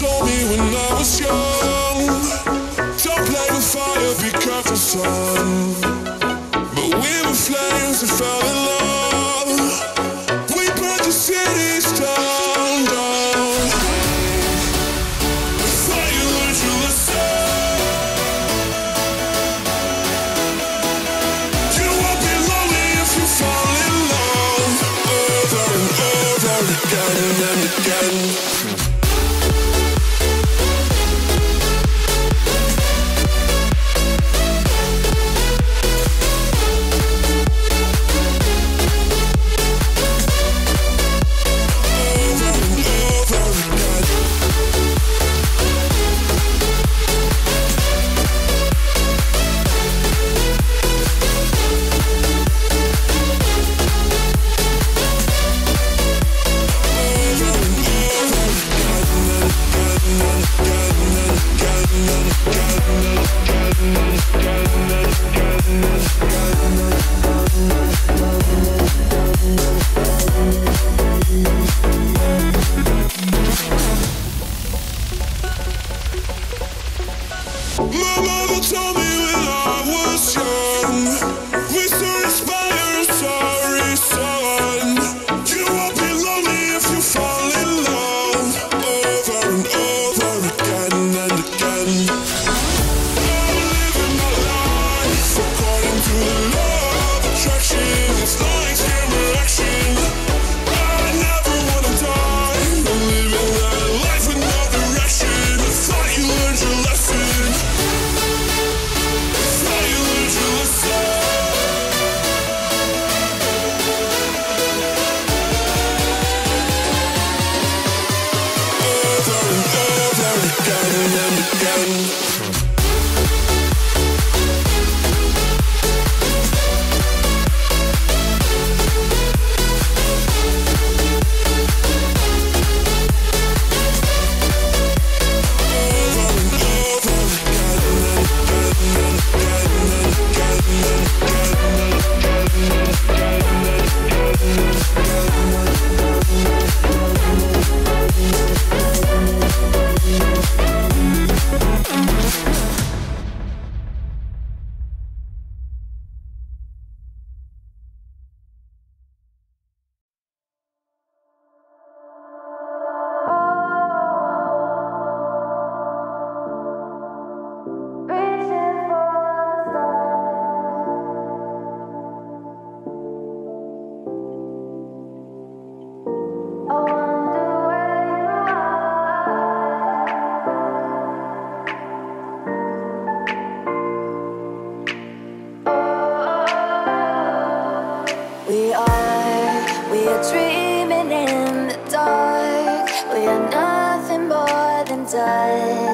told me when I was young, don't play with fire, be careful, son. But we were flames and fell in love. We the cities down, down. Learned lesson, you won't be lonely if you fall in love over and over again and again. Over again and dust.